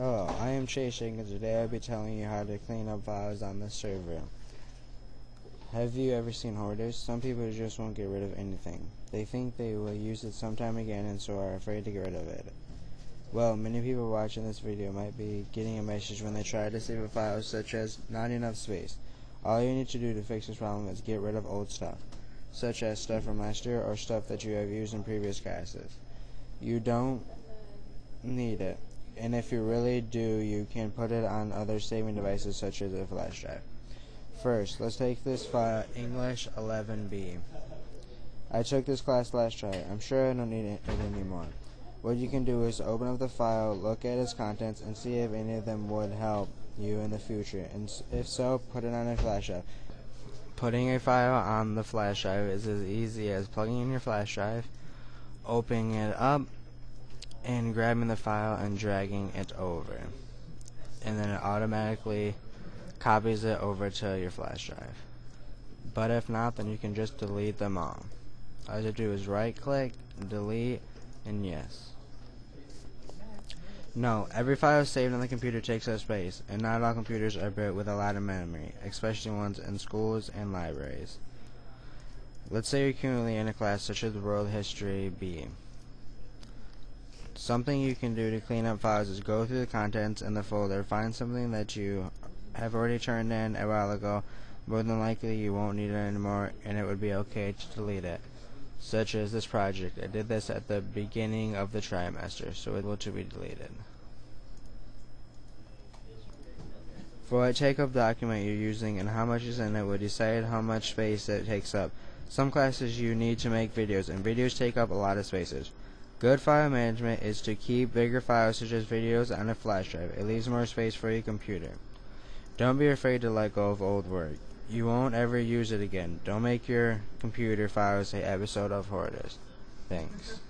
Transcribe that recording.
Hello, I am Chase and today I'll be telling you how to clean up files on the server. Have you ever seen hoarders? Some people just won't get rid of anything. They think they will use it sometime again and so are afraid to get rid of it. Well, many people watching this video might be getting a message when they try to save a file such as not enough space. All you need to do to fix this problem is get rid of old stuff, such as stuff from last year or stuff that you have used in previous classes. You don't need it and if you really do, you can put it on other saving devices such as a flash drive. First, let's take this file, English 11b. I took this class last try. I'm sure I don't need it anymore. What you can do is open up the file, look at its contents, and see if any of them would help you in the future. And if so, put it on a flash drive. Putting a file on the flash drive is as easy as plugging in your flash drive, opening it up, and grabbing the file and dragging it over and then it automatically copies it over to your flash drive but if not then you can just delete them all all you have to do is right click delete and yes no, every file saved on the computer takes up space, and not all computers are built with a lot of memory, especially ones in schools and libraries. Let's say you're currently in a class such as World History B. Something you can do to clean up files is go through the contents in the folder, find something that you have already turned in a while ago, more than likely you won't need it anymore and it would be okay to delete it. Such as this project. I did this at the beginning of the trimester, so it will to be deleted. For what take-up document you're using and how much is in it will decide how much space it takes up. Some classes you need to make videos, and videos take up a lot of spaces. Good file management is to keep bigger files such as videos on a flash drive. It leaves more space for your computer. Don't be afraid to let go of old work. You won't ever use it again. Don't make your computer files a episode of Hoarders. Thanks.